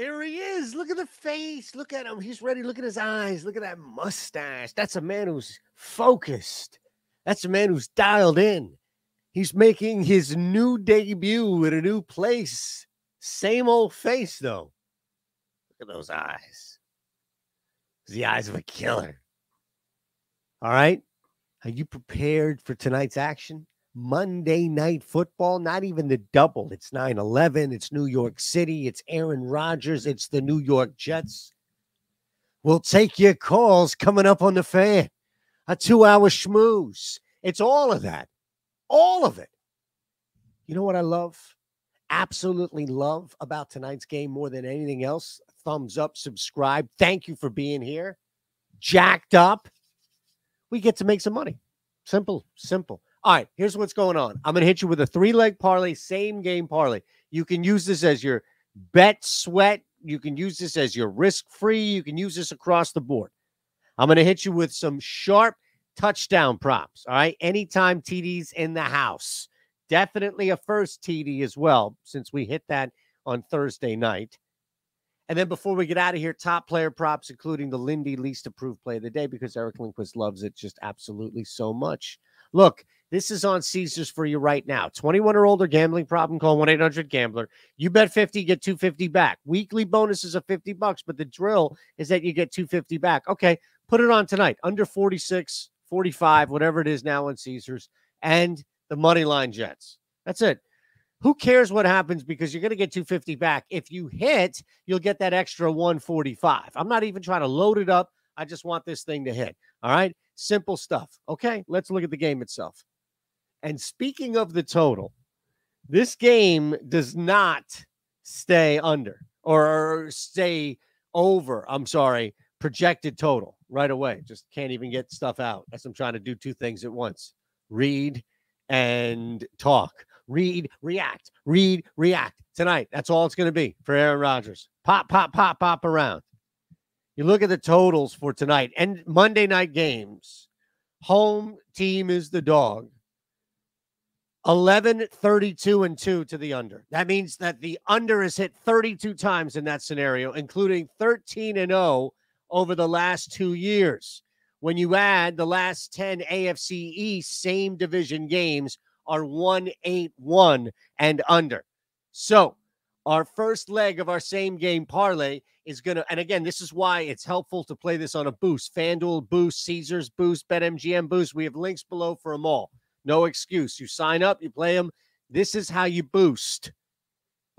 Here he is. Look at the face. Look at him. He's ready. Look at his eyes. Look at that mustache. That's a man who's focused. That's a man who's dialed in. He's making his new debut at a new place. Same old face, though. Look at those eyes. The eyes of a killer. All right. Are you prepared for tonight's action? Monday night football, not even the double. It's 9 11. It's New York City. It's Aaron Rodgers. It's the New York Jets. We'll take your calls coming up on the fan. A two hour schmooze. It's all of that. All of it. You know what I love? Absolutely love about tonight's game more than anything else. Thumbs up, subscribe. Thank you for being here. Jacked up. We get to make some money. Simple, simple. All right, here's what's going on. I'm going to hit you with a three leg parlay, same game parlay. You can use this as your bet sweat. You can use this as your risk free. You can use this across the board. I'm going to hit you with some sharp touchdown props. All right, anytime TDs in the house. Definitely a first TD as well, since we hit that on Thursday night. And then before we get out of here, top player props, including the Lindy least approved play of the day, because Eric Lindquist loves it just absolutely so much. Look, this is on Caesars for you right now. 21 or older gambling problem, call 1 800 Gambler. You bet 50, get 250 back. Weekly bonuses of 50 bucks, but the drill is that you get 250 back. Okay, put it on tonight. Under 46, 45, whatever it is now on Caesars, and the money line Jets. That's it. Who cares what happens because you're going to get 250 back. If you hit, you'll get that extra 145. I'm not even trying to load it up. I just want this thing to hit. All right. Simple stuff. Okay. Let's look at the game itself. And speaking of the total, this game does not stay under or stay over. I'm sorry, projected total right away. Just can't even get stuff out as I'm trying to do two things at once read and talk. Read, react, read, react tonight. That's all it's going to be for Aaron Rodgers. Pop, pop, pop, pop around. You look at the totals for tonight and Monday night games. Home team is the dog. 11, 32, and 2 to the under. That means that the under is hit 32 times in that scenario, including 13 and 0 over the last two years. When you add the last 10 AFC East same division games are 181 and under. So, our first leg of our same game parlay is going to, and again, this is why it's helpful to play this on a boost FanDuel boost, Caesars boost, BetMGM boost. We have links below for them all. No excuse. You sign up, you play them. This is how you boost.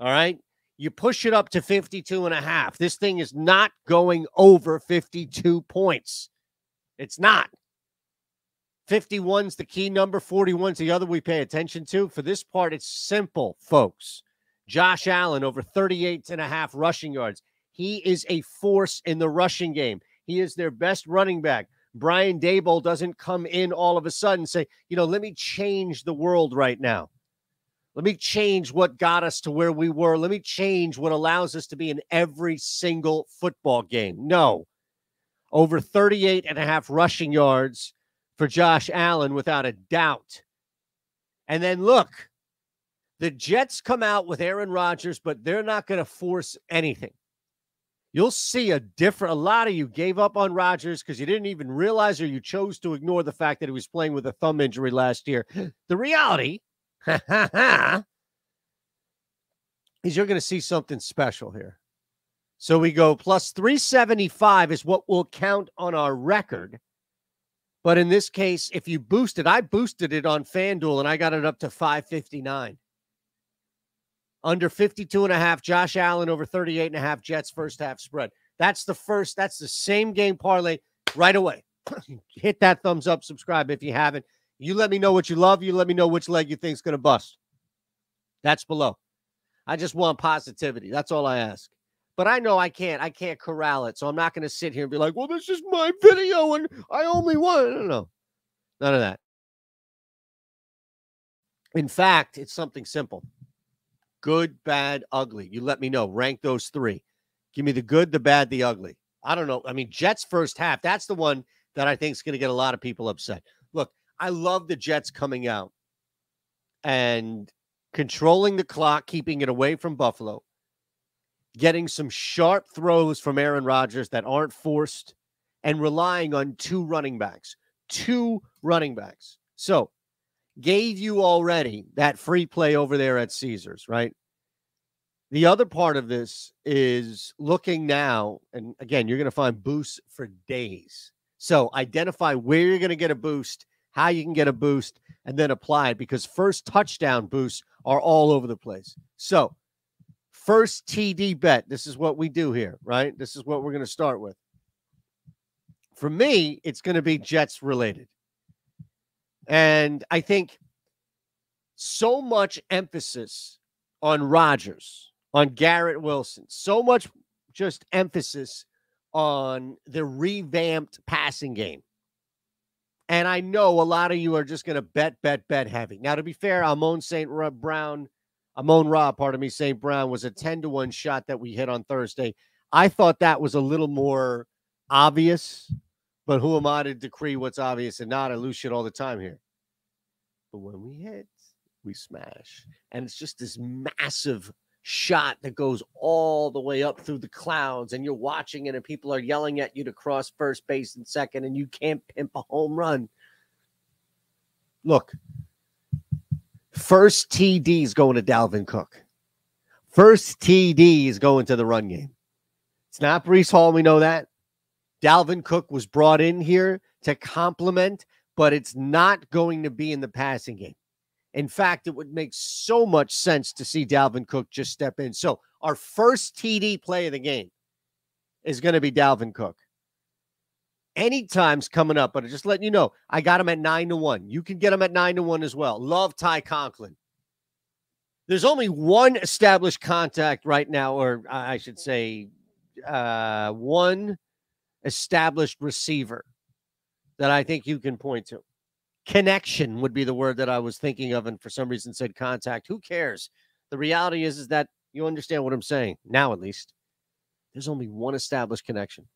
All right. You push it up to 52 and a half. This thing is not going over 52 points. It's not. 51's the key number, 41's the other we pay attention to. For this part, it's simple, folks. Josh Allen over 38 and a half rushing yards. He is a force in the rushing game. He is their best running back. Brian Daboll doesn't come in all of a sudden say, you know, let me change the world right now. Let me change what got us to where we were. Let me change what allows us to be in every single football game. No. Over 38 and a half rushing yards for Josh Allen without a doubt. And then look, the Jets come out with Aaron Rodgers, but they're not going to force anything you'll see a different. A lot of you gave up on Rodgers because you didn't even realize or you chose to ignore the fact that he was playing with a thumb injury last year. The reality is you're going to see something special here. So we go plus 375 is what will count on our record. But in this case, if you boosted, it, I boosted it on FanDuel and I got it up to 559 under 52 and a half. Josh Allen over 38 and a half. Jets first half spread. That's the first. That's the same game parlay right away. Hit that thumbs up, subscribe if you haven't. You let me know what you love. You let me know which leg you think is going to bust. That's below. I just want positivity. That's all I ask. But I know I can't. I can't corral it. So I'm not going to sit here and be like, well, this is my video and I only want. No, no. None of that. In fact, it's something simple good, bad, ugly. You let me know. Rank those three. Give me the good, the bad, the ugly. I don't know. I mean, Jets first half, that's the one that I think is going to get a lot of people upset. Look, I love the Jets coming out and controlling the clock, keeping it away from Buffalo. getting some sharp throws from Aaron Rodgers that aren't forced and relying on two running backs. Two running backs. So, gave you already that free play over there at Caesars, right? The other part of this is looking now, and again, you're going to find boosts for days. So identify where you're going to get a boost, how you can get a boost, and then apply it because first touchdown boosts are all over the place. So, first TD bet, this is what we do here, right? This is what we're going to start with. For me, it's going to be Jets related. And I think so much emphasis on Rodgers on Garrett Wilson. So much just emphasis on the revamped passing game. And I know a lot of you are just going to bet, bet, bet heavy. Now, to be fair, Amon St. Brown, Amon Ra, pardon me, St. Brown was a 10 to 1 shot that we hit on Thursday. I thought that was a little more obvious, but who am I to decree what's obvious and not? I lose shit all the time here. But when we hit, we smash. And it's just this massive shot that goes all the way up through the clouds and you're watching it and people are yelling at you to cross first base and second and you can't pimp a home run. Look, first TD is going to Dalvin Cook. First TD is going to the run game. It's not Breece Hall, we know that. Dalvin Cook was brought in here to complement, but it's not going to be in the passing game. In fact, it would make so much sense to see Dalvin Cook just step in. So, our first TD play of the game is going to be Dalvin Cook. Anytime's coming up, but just letting you know, I got him at nine to one. You can get him at nine to one as well. Love Ty Conklin. There's only one established contact right now, or I should say, uh, one established receiver that I think you can point to connection would be the word that I was thinking of, and for some reason said contact. Who cares? The reality is, is that you understand what I'm saying now, at least. There's only one established connection.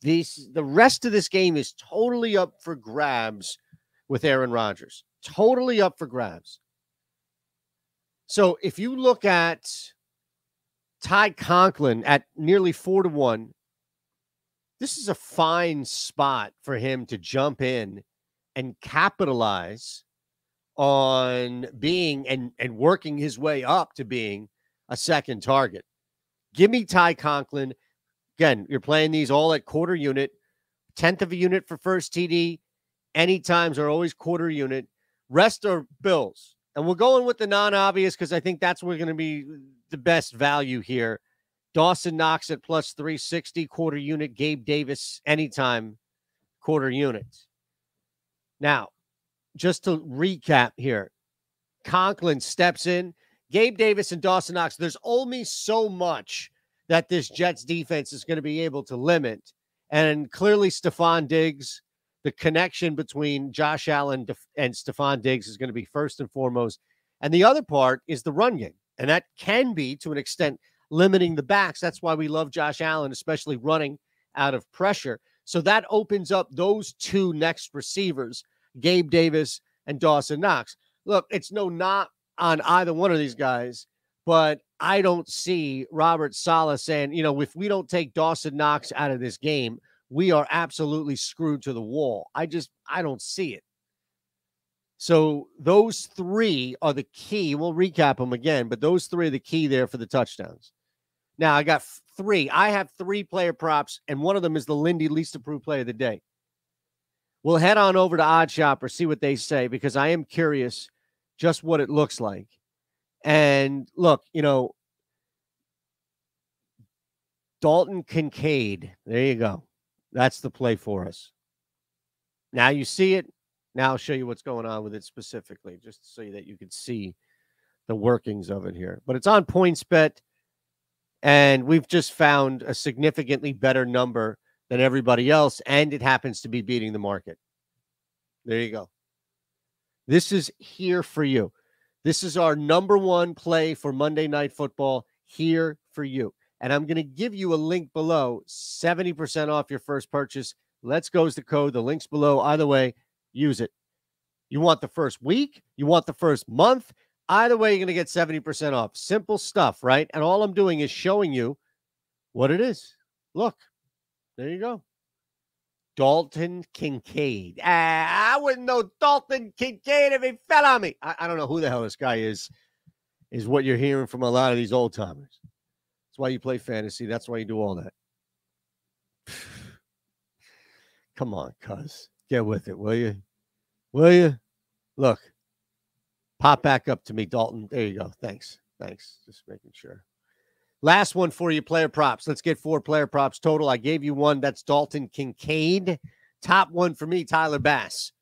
These the rest of this game is totally up for grabs with Aaron Rodgers. Totally up for grabs. So if you look at Ty Conklin at nearly four to one, this is a fine spot for him to jump in and capitalize on being and and working his way up to being a second target. Give me Ty Conklin. Again, you're playing these all at quarter unit, tenth of a unit for first TD. Any times are always quarter unit. Rest are Bills. And we're going with the non obvious because I think that's where we're going to be the best value here. Dawson Knox at plus 360, quarter unit. Gabe Davis, anytime, quarter unit. Now, just to recap here, Conklin steps in. Gabe Davis and Dawson Knox, there's only so much that this Jets defense is going to be able to limit. And clearly, Stefon Diggs, the connection between Josh Allen and Stefon Diggs is going to be first and foremost. And the other part is the run game. And that can be, to an extent, limiting the backs. That's why we love Josh Allen, especially running out of pressure. So that opens up those two next receivers, Gabe Davis and Dawson Knox. Look, it's no not on either one of these guys, but I don't see Robert Saleh saying, you know, if we don't take Dawson Knox out of this game, we are absolutely screwed to the wall. I just, I don't see it. So those three are the key. We'll recap them again, but those three are the key there for the touchdowns. Now I got three. I have three player props, and one of them is the Lindy least approved play of the day. We'll head on over to Odd Shopper, see what they say, because I am curious just what it looks like. And look, you know, Dalton Kincaid. There you go. That's the play for us. Now you see it. Now I'll show you what's going on with it specifically, just so that you can see the workings of it here. But it's on PointsBet. And we've just found a significantly better number than everybody else. And it happens to be beating the market. There you go. This is here for you. This is our number one play for Monday Night Football here for you. And I'm going to give you a link below 70% off your first purchase. Let's goes the code. The link's below. Either way, use it. You want the first week? You want the first month? Either way, you're going to get 70% off. Simple stuff, right? And all I'm doing is showing you what it is. Look, there you go. Dalton Kincaid. Ah, I wouldn't know Dalton Kincaid if he fell on me. I, I don't know who the hell this guy is, is what you're hearing from a lot of these old timers. That's why you play fantasy. That's why you do all that. Come on, cuz. Get with it, will you? Will you? Look, pop back up to me, Dalton. There you go. Thanks. Thanks. Just making sure. Last one for you, player props. Let's get four player props total. I gave you one. That's Dalton Kincaid. Top one for me, Tyler Bass.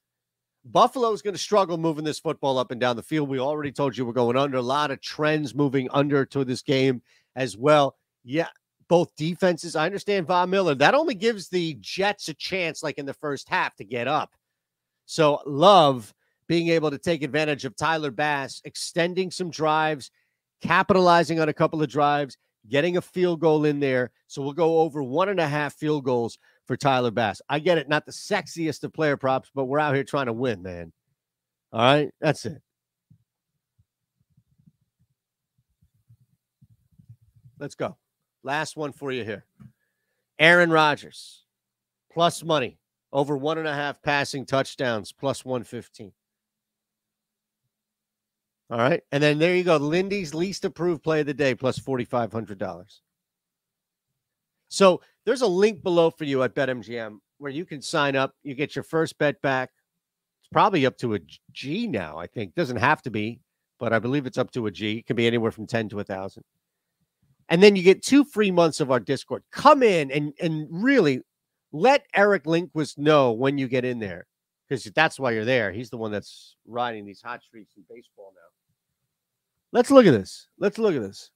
Buffalo's going to struggle moving this football up and down the field. We already told you we're going under. A lot of trends moving under to this game as well. Yeah, both defenses. I understand Von Miller. That only gives the Jets a chance, like in the first half, to get up. So, love being able to take advantage of Tyler Bass, extending some drives, capitalizing on a couple of drives, getting a field goal in there. So we'll go over one and a half field goals for Tyler Bass. I get it, not the sexiest of player props, but we're out here trying to win, man. All right, that's it. Let's go. Last one for you here. Aaron Rodgers, plus money, over one and a half passing touchdowns, plus 115. All right. And then there you go. Lindy's least approved play of the day plus $4,500. So there's a link below for you at BetMGM where you can sign up. You get your first bet back. It's probably up to a G now, I think. Doesn't have to be, but I believe it's up to a G. It can be anywhere from 10 to a thousand. And then you get two free months of our Discord. Come in and and really let Eric Lindquist know when you get in there. Because that's why you're there. He's the one that's riding these hot streaks in baseball now. Let's look at this. Let's look at this.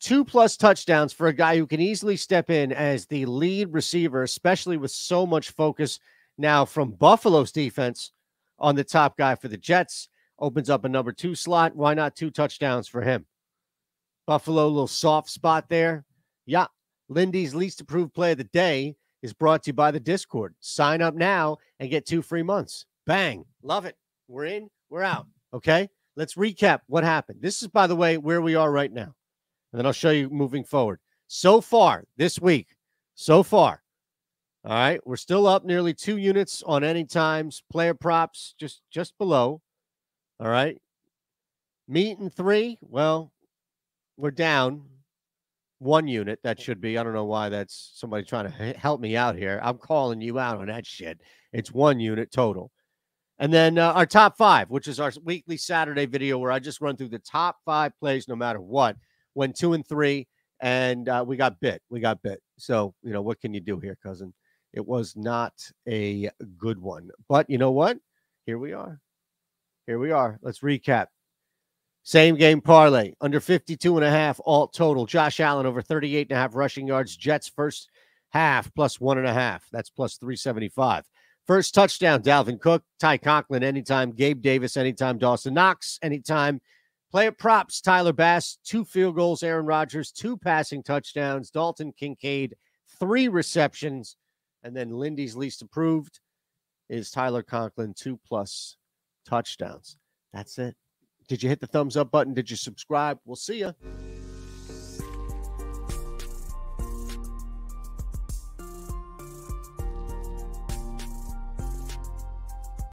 Two plus touchdowns for a guy who can easily step in as the lead receiver, especially with so much focus now from Buffalo's defense on the top guy for the Jets. Opens up a number two slot. Why not two touchdowns for him? Buffalo, little soft spot there. Yeah. Lindy's least approved play of the day is brought to you by the Discord. Sign up now and get two free months. Bang. Love it. We're in, we're out. Okay. Let's recap what happened. This is, by the way, where we are right now. And then I'll show you moving forward. So far this week, so far, all right, we're still up nearly two units on any times. Player props just just below. All right. Meet and three. Well, we're down one unit. That should be. I don't know why that's somebody trying to help me out here. I'm calling you out on that shit. It's one unit total. And then uh, our top five, which is our weekly Saturday video where I just run through the top five plays no matter what. Went two and three, and uh, we got bit. We got bit. So, you know, what can you do here, cousin? It was not a good one. But you know what? Here we are. Here we are. Let's recap. Same game parlay under 52 and a half alt total. Josh Allen over 38 and a half rushing yards. Jets first half plus one and a half. That's plus 375. First touchdown, Dalvin Cook, Ty Conklin anytime, Gabe Davis anytime, Dawson Knox anytime. Play Player props, Tyler Bass, two field goals, Aaron Rodgers, two passing touchdowns, Dalton Kincaid, three receptions, and then Lindy's least approved is Tyler Conklin, two plus touchdowns. That's it. Did you hit the thumbs up button? Did you subscribe? We'll see you.